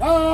Bye.